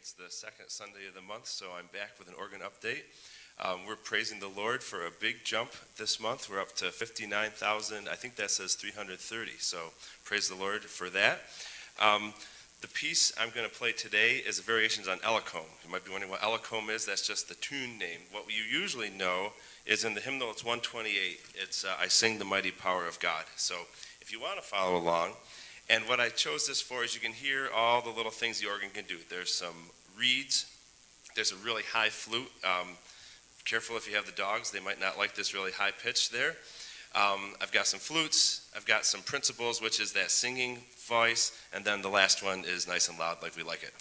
It's the second Sunday of the month, so I'm back with an organ update. Um, we're praising the Lord for a big jump this month. We're up to 59,000. I think that says 330. So praise the Lord for that. Um, the piece I'm going to play today is variations on Ellacombe. You might be wondering what Ellacombe is. That's just the tune name. What you usually know is in the hymnal, it's 128. It's uh, I Sing the Mighty Power of God. So if you want to follow along, and what I chose this for is you can hear all the little things the organ can do. There's some reeds. There's a really high flute. Um, careful if you have the dogs. They might not like this really high pitch there. Um, I've got some flutes. I've got some principals, which is that singing voice. And then the last one is nice and loud like we like it.